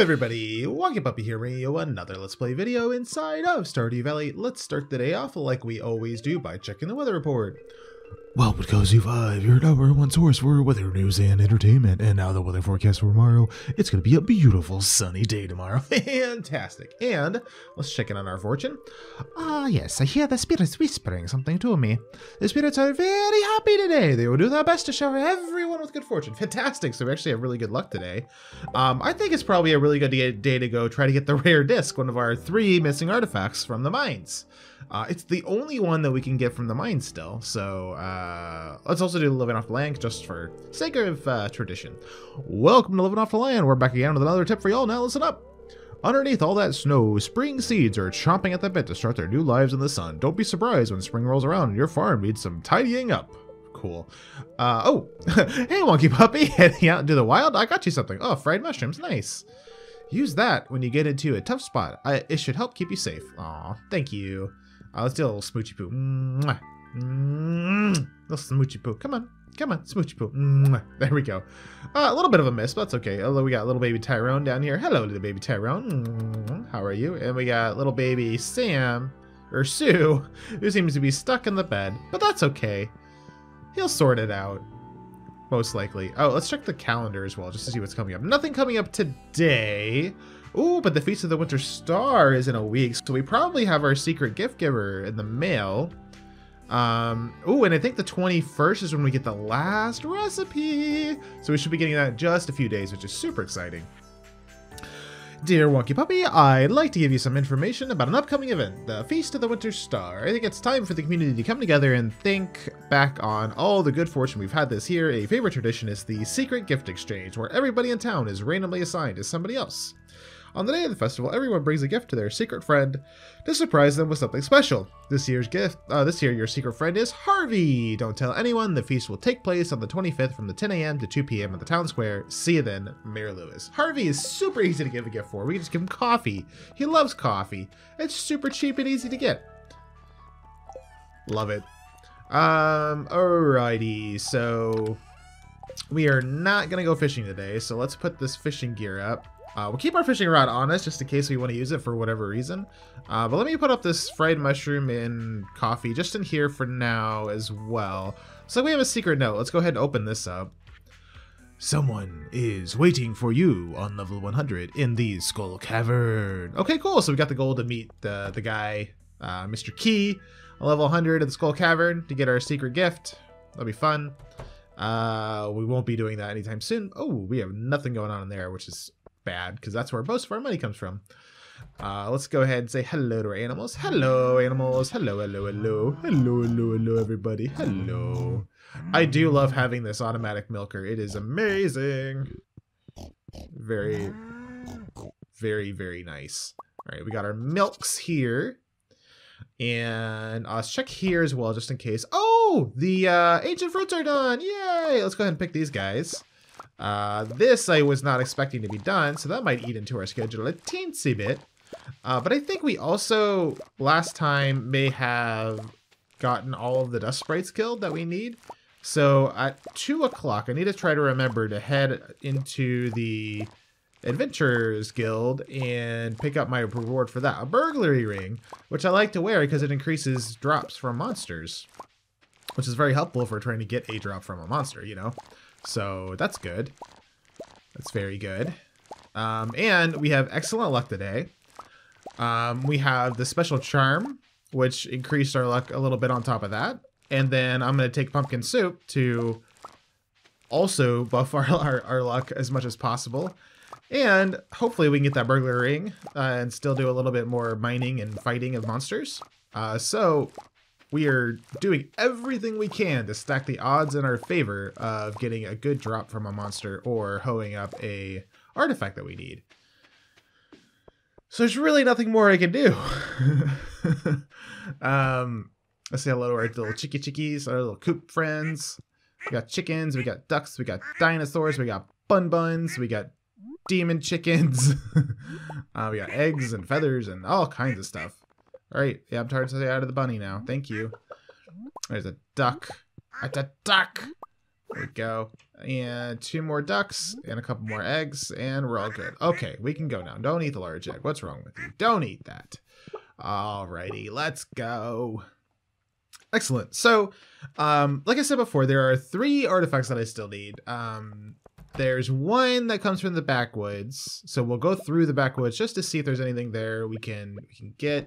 everybody, Wonky Puppy here bringing you another Let's Play video inside of Stardew Valley. Let's start the day off like we always do by checking the weather report. Welcome to KOZU 5, your number one source for weather news and entertainment. And now the weather forecast for tomorrow. It's going to be a beautiful sunny day tomorrow. Fantastic. And let's check in on our fortune. Ah, yes, I hear the spirits whispering something to me. The spirits are very happy today. They will do their best to shower everyone with good fortune. Fantastic. So we actually have really good luck today. Um, I think it's probably a really good day to go try to get the rare disc, one of our three missing artifacts from the mines. Uh, it's the only one that we can get from the mine still, so uh, let's also do Living Off the Land just for sake of uh, tradition. Welcome to Living Off the Land. We're back again with another tip for y'all. Now listen up. Underneath all that snow, spring seeds are chomping at the bit to start their new lives in the sun. Don't be surprised when spring rolls around and your farm needs some tidying up. Cool. Uh, oh, hey, Wonky Puppy, heading out into the wild? I got you something. Oh, fried mushrooms, nice. Use that when you get into a tough spot. I, it should help keep you safe. Aw, thank you. Uh, let's do a little smoochy poo. Mwah. Mwah. Little smoochy poo. Come on. Come on, smoochy poo. Mwah. There we go. Uh, a little bit of a miss, but that's okay. Although we got little baby Tyrone down here. Hello, little baby Tyrone. How are you? And we got little baby Sam, or Sue, who seems to be stuck in the bed. But that's okay. He'll sort it out. Most likely. Oh, let's check the calendar as well, just to see what's coming up. Nothing coming up today. Ooh, but the Feast of the Winter Star is in a week, so we probably have our secret gift giver in the mail. Um, ooh, and I think the 21st is when we get the last recipe. So we should be getting that in just a few days, which is super exciting. Dear Wonky Puppy, I'd like to give you some information about an upcoming event, the Feast of the Winter Star. I think it's time for the community to come together and think back on all the good fortune we've had this year. A favorite tradition is the Secret Gift Exchange, where everybody in town is randomly assigned to somebody else. On the day of the festival, everyone brings a gift to their secret friend to surprise them with something special. This year's gift, uh, this year your secret friend is Harvey. Don't tell anyone. The feast will take place on the 25th from the 10 a.m. to 2 p.m. at the town square. See you then, Mayor Lewis. Harvey is super easy to give a gift for. We can just give him coffee. He loves coffee. It's super cheap and easy to get. Love it. Um, alrighty, so we are not gonna go fishing today, so let's put this fishing gear up. Uh, we'll keep our fishing rod on us just in case we want to use it for whatever reason. Uh, but let me put up this fried mushroom in coffee just in here for now as well. So we have a secret note. Let's go ahead and open this up. Someone is waiting for you on level 100 in the Skull Cavern. Okay, cool. So we got the goal to meet the, the guy, uh, Mr. Qi, on level 100 of the Skull Cavern to get our secret gift. That'll be fun. Uh, we won't be doing that anytime soon. Oh, we have nothing going on in there, which is bad because that's where most of our money comes from. Uh, let's go ahead and say hello to our animals. Hello, animals. Hello, hello, hello. Hello, hello, hello, everybody. Hello. I do love having this automatic milker. It is amazing. Very, very, very nice. All right, we got our milks here. And uh, let's check here as well, just in case. Oh, the uh, ancient fruits are done. Yay! Let's go ahead and pick these guys. Uh, this I was not expecting to be done, so that might eat into our schedule a teensy bit. Uh, but I think we also, last time, may have gotten all of the dust sprites killed that we need. So at 2 o'clock, I need to try to remember to head into the Adventurers Guild and pick up my reward for that. A burglary ring, which I like to wear because it increases drops from monsters. Which is very helpful if we're trying to get a drop from a monster, you know? So that's good. That's very good. Um, and we have excellent luck today. Um, we have the special charm, which increased our luck a little bit on top of that. And then I'm going to take pumpkin soup to also buff our, our, our, luck as much as possible. And hopefully we can get that burglar ring uh, and still do a little bit more mining and fighting of monsters. Uh, so we are doing everything we can to stack the odds in our favor of getting a good drop from a monster or hoeing up a artifact that we need. So there's really nothing more I can do. um, let's say hello to our little chicky chickies, our little coop friends. We got chickens, we got ducks, we got dinosaurs, we got bun buns, we got demon chickens. uh, we got eggs and feathers and all kinds of stuff. All right. Tired to stay out of the bunny now. Thank you. There's a duck. It's a duck. There we go. and two more ducks and a couple more eggs and we're all good. Okay, we can go now. Don't eat the large egg. What's wrong with you? Don't eat that. Alrighty, let's go. Excellent. So, um, like I said before, there are three artifacts that I still need. Um, there's one that comes from the backwoods, so we'll go through the backwoods just to see if there's anything there we can we can get.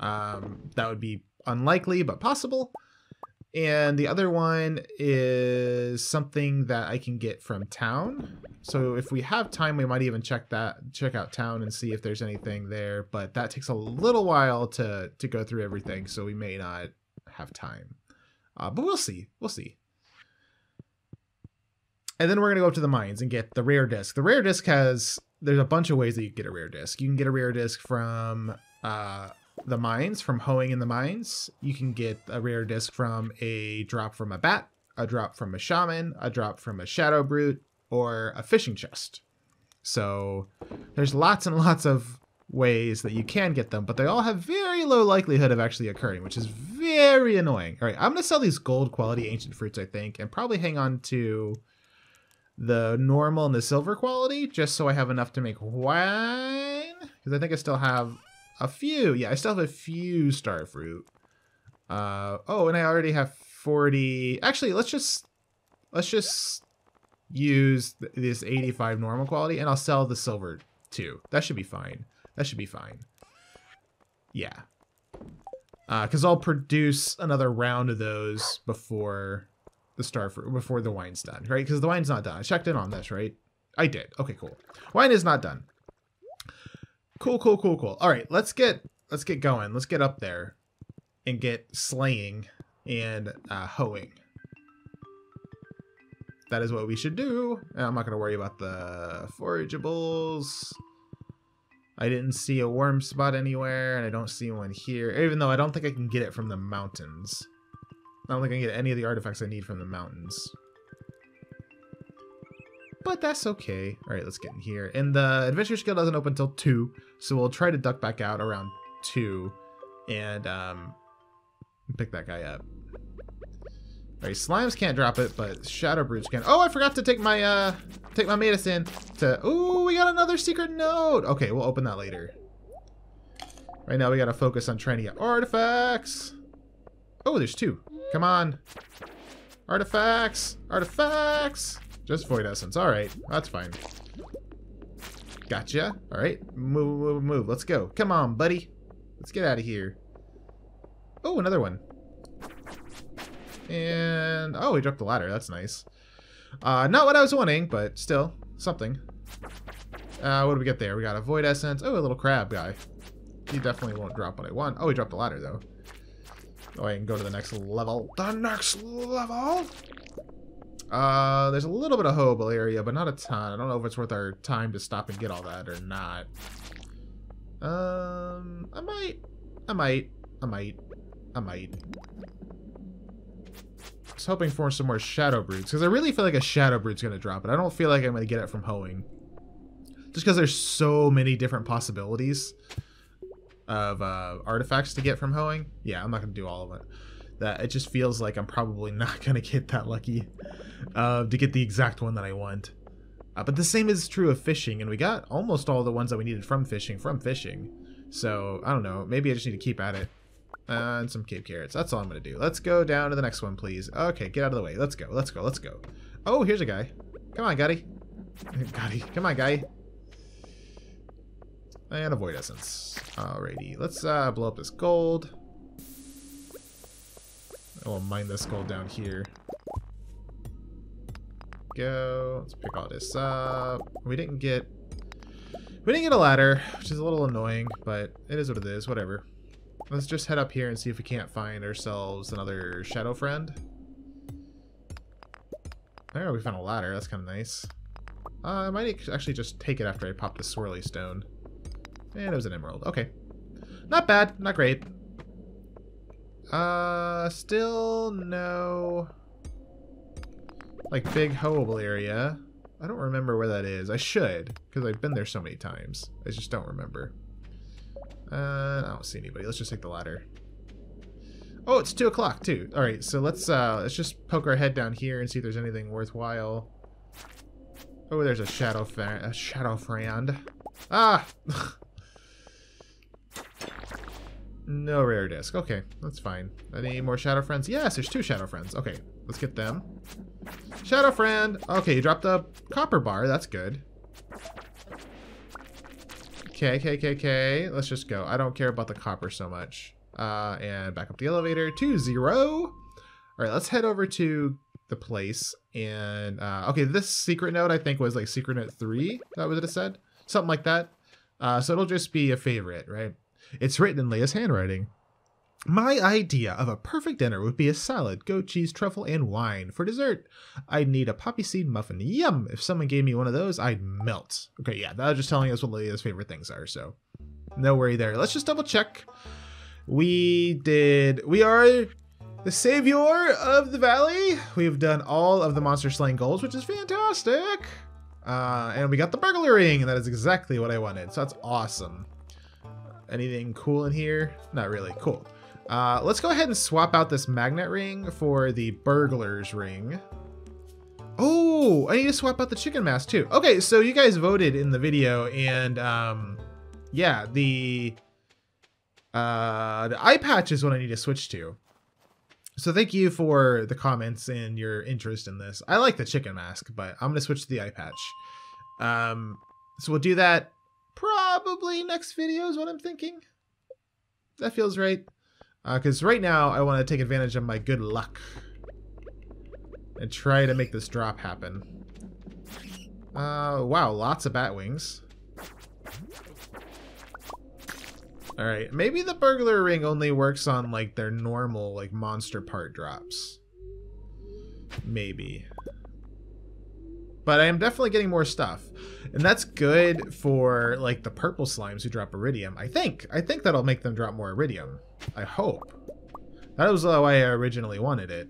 Um, that would be unlikely but possible. And the other one is something that I can get from town. So if we have time, we might even check that, check out town and see if there's anything there. But that takes a little while to to go through everything, so we may not have time. Uh, but we'll see. We'll see. And then we're gonna go up to the mines and get the rare disc. The rare disc has there's a bunch of ways that you can get a rare disc. You can get a rare disc from uh, the mines, from hoeing in the mines. You can get a rare disc from a drop from a bat, a drop from a shaman, a drop from a shadow brute, or a fishing chest. So there's lots and lots of ways that you can get them, but they all have very low likelihood of actually occurring, which is very annoying. All right, I'm going to sell these gold quality ancient fruits, I think, and probably hang on to the normal and the silver quality just so I have enough to make wine. Because I think I still have a few. Yeah, I still have a few star fruit. Uh, oh, and I already have 40. Actually, let's just let's just use th- this 85 normal quality and I'll sell the silver too. That should be fine. That should be fine. Yeah. Uh because I'll produce another round of those before the star fruit, before the wine's done, right? Because the wine's not done. I checked in on this, right? I did. Okay, cool. Wine is not done. Cool, cool, cool, cool. All right, let's get let's get going. Let's get up there and get slaying and uh, hoeing. That is what we should do. I'm not going to worry about the forageables. I didn't see a worm spot anywhere, and I don't see one here. Even though I don't think I can get it from the mountains. I don't think I can get any of the artifacts I need from the mountains. But that's okay. Alright, let's get in here. And the Adventurers Guild doesn't open until 2, so we'll try to duck back out around 2 and um, pick that guy up. Alright, slimes can't drop it, but shadow brutes can. Oh, I forgot to take my uh take my medicine to Ooh, we got another secret note. Okay, we'll open that later. Right now we gotta focus on trying to get artifacts. Oh, there's two. Come on. Artifacts! Artifacts! Just void essence. Alright, that's fine. Gotcha. Alright, move, move, move. Let's go. Come on, buddy. Let's get out of here. Oh, another one. And, oh, we dropped the ladder. That's nice. Uh, not what I was wanting, but still, something. Uh, what do we get there? We got a void essence. Oh, a little crab guy. He definitely won't drop what I want. Oh, he dropped the ladder, though. Oh, I can go to the next level. The next level? Uh, there's a little bit of hobo area, but not a ton. I don't know if it's worth our time to stop and get all that or not. Um, I might. I might. I might. I might. I hoping for some more Shadow Brutes, because I really feel like a Shadow Brute's going to drop but I don't feel like I'm going to get it from hoeing. Just because there's so many different possibilities of uh, artifacts to get from hoeing. Yeah, I'm not going to do all of it. That It just feels like I'm probably not going to get that lucky uh, to get the exact one that I want. Uh, but the same is true of fishing, and we got almost all the ones that we needed from fishing from fishing. So, I don't know. Maybe I just need to keep at it. Uh, and some cave carrots. That's all I'm to do. Let's go down to the next one, please. Okay, get out of the way. Let's go. Let's go. Let's go. Oh, here's a guy. Come on, Gotti. Gotti. Come on, guy. And a void essence. Alrighty. Let's uh, blow up this gold. We'll mine this gold down here. Go. Let's pick all this up. We didn't get... We didn't get a ladder, which is a little annoying, but it is what it is. Whatever. Let's just head up here and see if we can't find ourselves another shadow friend. There, we found a ladder. That's kind of nice. Uh, I might actually just take it after I pop the swirly stone. And it was an emerald. Okay. Not bad. Not great. Uh, still no... Like, big hoeable area. I don't remember where that is. I should, because I've been there so many times. I just don't remember. Uh, I don't see anybody. Let's just take the ladder. Oh, it's two o'clock too. All right, so let's uh let's just poke our head down here and see if there's anything worthwhile. Oh, there's a shadow a shadow friend. Ah. no rare disc. Okay, that's fine. Any more shadow friends? Yes, there's two shadow friends. Okay, let's get them. Shadow friend. Okay, you dropped a copper bar. That's good. Okay, okay, okay, okay. Let's just go. I don't care about the copper so much. Uh, and back up the elevator to zero. All right, let's head over to the place. And, uh, okay, this secret note I think was like secret note three. That was what it said? Something like that. Uh, so it'll just be a favorite, right? It's written in Leah's handwriting. My idea of a perfect dinner would be a salad, goat cheese, truffle, and wine. For dessert, I'd need a poppy seed muffin. Yum! If someone gave me one of those, I'd melt. Okay, yeah, that was just telling us what Leah's favorite things are, so no worry there. Let's just double check. We did. We are the savior of the valley. We've done all of the monster slaying goals, which is fantastic. Uh, and we got the burglar ring, and that is exactly what I wanted. So that's awesome. Anything cool in here? Not really. Cool. Uh, let's go ahead and swap out this magnet ring for the burglar's ring. Oh, I need to swap out the chicken mask too. Okay, so you guys voted in the video, and um, yeah, the uh, the eye patch is what I need to switch to. So thank you for the comments and your interest in this. I like the chicken mask, but I'm gonna switch to the eye patch. Um, so we'll do that probably next video is what I'm thinking. That feels right. Because uh, right now I want to take advantage of my good luck and try to make this drop happen. Uh, wow, lots of bat wings. Alright, maybe the burglar ring only works on like their normal like monster part drops. Maybe. But I am definitely getting more stuff. And that's good for like the purple slimes who drop iridium. I think. I think that'll make them drop more iridium. I hope. That was the way I originally wanted it.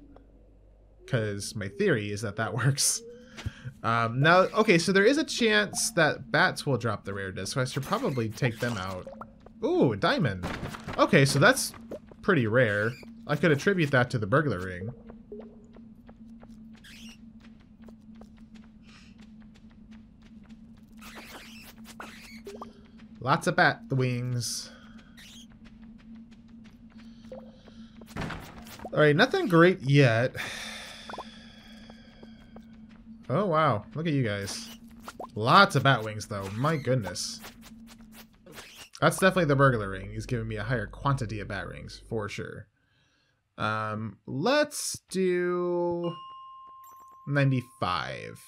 Because my theory is that that works. Um, now, okay, so there is a chance that bats will drop the rare disc, so I should probably take them out. Ooh, a diamond. Okay, so that's pretty rare. I could attribute that to the burglar ring. Lots of bat wings. Alright, nothing great yet. Oh, wow. Look at you guys. Lots of bat wings, though. My goodness. That's definitely the burglar ring. He's giving me a higher quantity of bat rings, for sure. Um, let's do 95.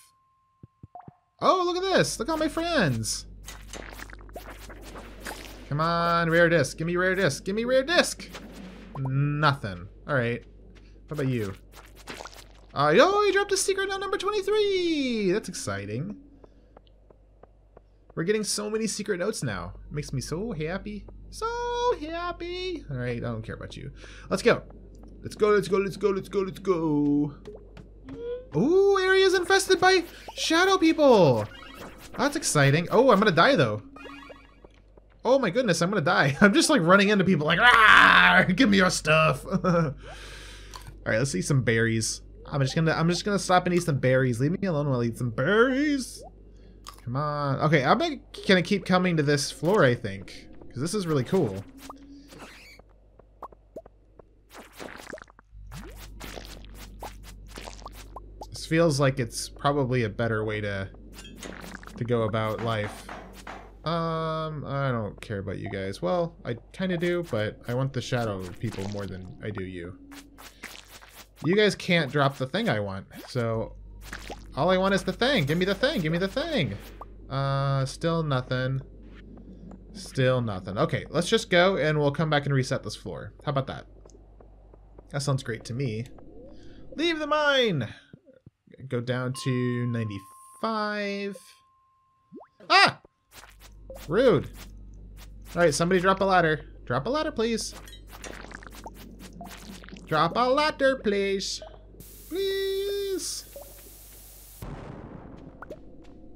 Oh, look at this. Look at all my friends. Come on, rare disc. Give me rare disc. Give me rare disc. Nothing. All right. What about you? Uh, yo, he dropped a secret note number 23. That's exciting. We're getting so many secret notes now. It makes me so happy. So happy. All right, I don't care about you. Let's go. Let's go, let's go, let's go, let's go, let's go. Ooh, area's infested by shadow people. That's exciting. Oh, I'm gonna die though. Oh my goodness, I'm gonna die. I'm just like running into people like, ah, give me your stuff. All right, let's eat some berries. I'm just gonna, I'm just gonna stop and eat some berries. Leave me alone while I eat some berries. Come on. Okay, I'm gonna keep coming to this floor, I think. Because this is really cool. This feels like it's probably a better way to to go about life. Um, I don't care about you guys. Well, I kind of do, but I want the shadow people more than I do you. You guys can't drop the thing I want, so all I want is the thing. Give me the thing. Give me the thing. Uh, still nothing. Still nothing. Okay, let's just go and we'll come back and reset this floor. How about that? That sounds great to me. Leave the mine! Go down to 95. Ah! Rude. Alright, somebody drop a ladder. Drop a ladder, please. Drop a ladder, please. Please.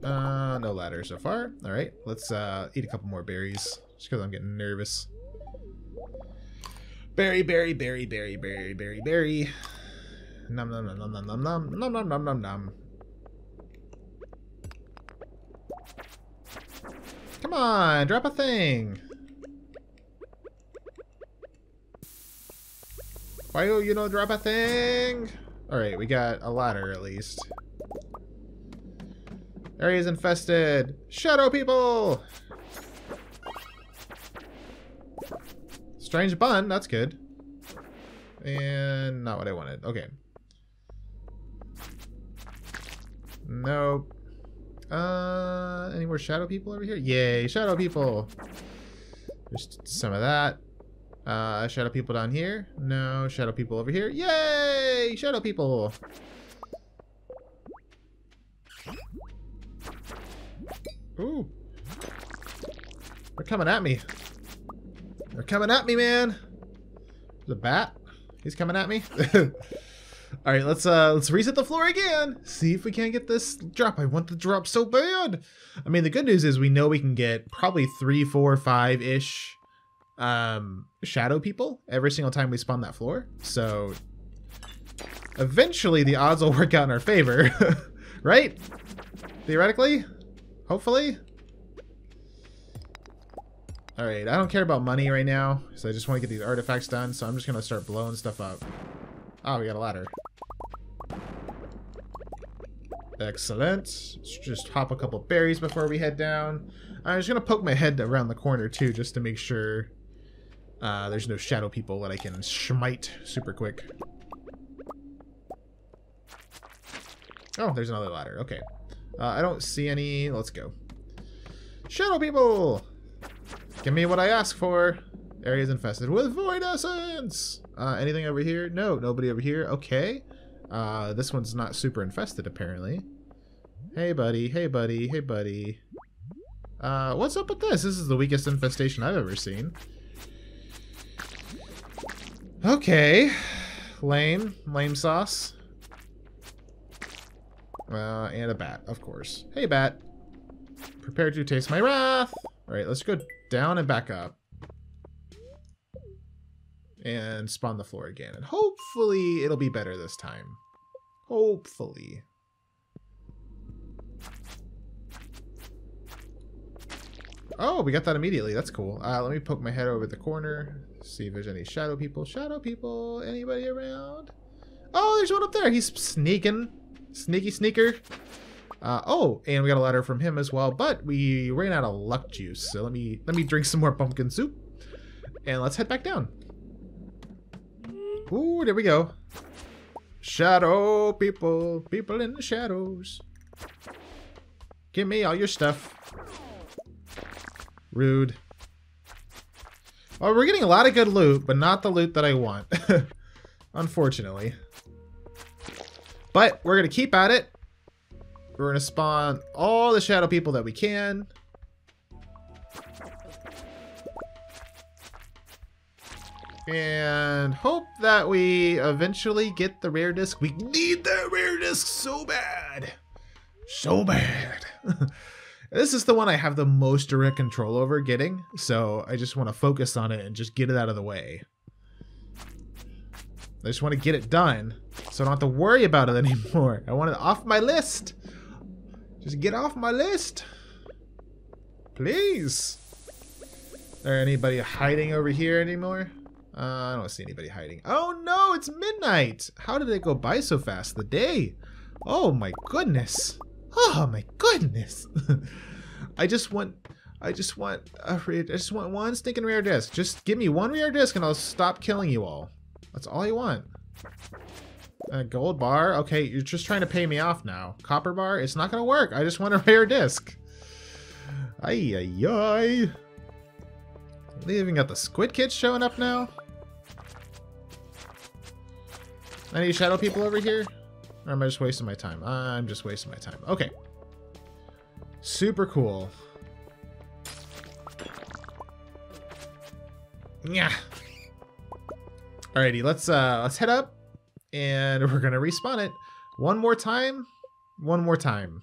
Uh, no ladder so far. Alright, let's uh, eat a couple more berries. Just because I'm getting nervous. Berry, berry, berry, berry, berry, berry, berry. Num num num num num num num num num num num Come on, drop a thing. Why do you know drop a thing? Alright, we got a ladder at least. Area's infested. Shadow people! Strange bun, that's good. And not what I wanted. Okay. Nope. Uh, any more shadow people over here? Yay, shadow people! There's some of that. Uh, shadow people down here? No, shadow people over here. Yay! Shadow people! Ooh. They're coming at me. They're coming at me, man. The bat? He's coming at me. All right, let's uh let's reset the floor again. See if we can't get this drop. I want the drop so bad. I mean, the good news is we know we can get probably three, four, five ish um shadow people every single time we spawn that floor. So eventually the odds will work out in our favor, right? Theoretically, hopefully. All right, I don't care about money right now, so I just want to get these artifacts done. So I'm just gonna start blowing stuff up. Oh, we got a ladder. Excellent. Let's just hop a couple berries before we head down. I'm just gonna poke my head around the corner too, just to make sure uh, there's no shadow people that I can smite super quick. Oh, there's another ladder. Okay. Uh, I don't see any. Let's go. Shadow people! Give me what I asked for. Area's infested with void essence. Uh, anything over here? No, nobody over here. Okay. Uh, this one's not super infested, apparently. Hey, buddy. Hey, buddy. Hey, buddy. Uh, what's up with this? This is the weakest infestation I've ever seen. Okay. Lame. Lame sauce. Uh, and a bat, of course. Hey, bat. Prepare to taste my wrath. All right, let's go down and back up. And spawn the floor again. And hopefully it'll be better this time. Hopefully. Oh, we got that immediately. That's cool. Uh, let me poke my head over the corner. See if there's any shadow people. Shadow people? Anybody around? Oh, there's one up there. He's sneaking. Sneaky sneaker. Uh, oh, and we got a letter from him as well, but we ran out of luck juice. So let me let me drink some more pumpkin soup. And let's head back down. Ooh, there we go. Shadow people, people in the shadows. Give me all your stuff. Rude. Well, we're getting a lot of good loot, but not the loot that I want. Unfortunately. But we're going to keep at it. We're going to spawn all the shadow people that we can. And hope that we eventually get the rare disc. We need that rare disc so bad. So bad. this is the one I have the most direct control over getting. So I just want to focus on it and just get it out of the way. I just want to get it done so I don't have to worry about it anymore. I want it off my list. Just get off my list. Please. There anybody hiding over here anymore? Uh, I don't see anybody hiding. Oh no, it's midnight. How did it go by so fast? The day. Oh my goodness. Oh my goodness. I just want, I just want a rare, I just want one stinking rare disc. Just give me one rare disc and I'll stop killing you all. That's all I want. A gold bar? Okay, you're just trying to pay me off now. Copper bar? It's not gonna work. I just want a rare disc. Ay, ay, ay. They even got the squid kids showing up now? Any shadow people over here? Or am I just wasting my time? I'm just wasting my time. Okay. Super cool. Yeah. Alrighty, let's uh let's head up and we're gonna respawn it one more time. One more time.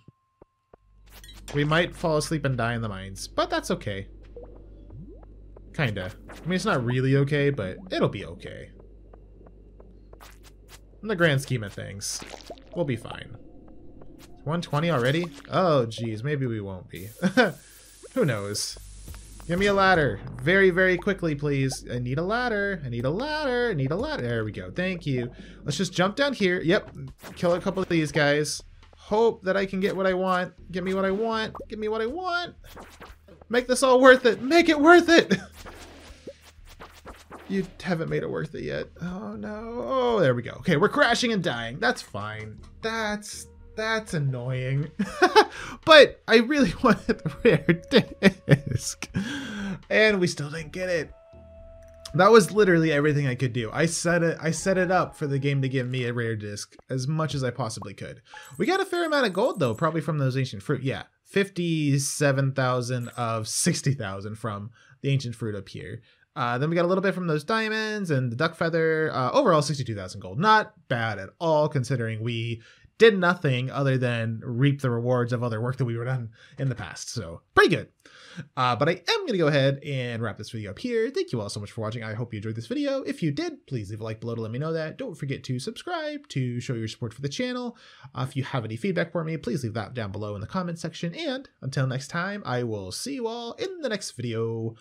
We might fall asleep and die in the mines, but that's okay. Kinda. I mean, it's not really okay, but it'll be okay. In the grand scheme of things, we'll be fine. 120 already? Oh, geez, maybe we won't be. Who knows? Give me a ladder. Very, very quickly, please. I need a ladder. I need a ladder. I need a ladder. There we go. Thank you. Let's just jump down here. Yep. Kill a couple of these guys. Hope that I can get what I want. Give me what I want. Give me what I want. Make this all worth it. Make it worth it. You haven't made it worth it yet. Oh no. Oh, there we go. Okay, we're crashing and dying. That's fine. That's that's annoying. but I really wanted the rare disc. And we still didn't get it. That was literally everything I could do. I set it I set it up for the game to give me a rare disc as much as I possibly could. We got a fair amount of gold though, probably from those ancient fruit. Yeah, 57,000 of 60,000 from the ancient fruit up here. Uh, then we got a little bit from those diamonds and the duck feather. Uh, overall, 62,000 gold. Not bad at all, considering we did nothing other than reap the rewards of other work that we were done in the past. So pretty good. Uh, but I am going to go ahead and wrap this video up here. Thank you all so much for watching. I hope you enjoyed this video. If you did, please leave a like below to let me know that. Don't forget to subscribe to show your support for the channel. Uh, if you have any feedback for me, please leave that down below in the comment section. And until next time, I will see you all in the next video.